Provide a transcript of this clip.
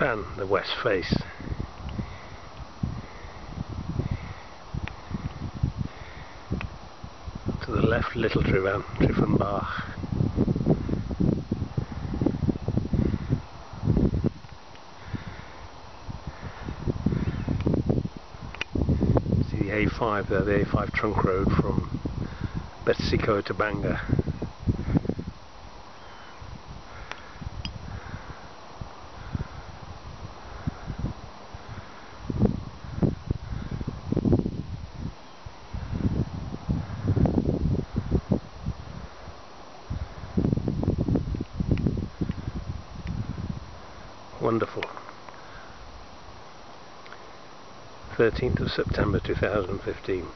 Tryfan, the west face. To the left, Little Tryfan, Triffenbach. See the A5 there, the A5 trunk road from Betws-y-Coed to Bangor. Wonderful. 13th of September 2015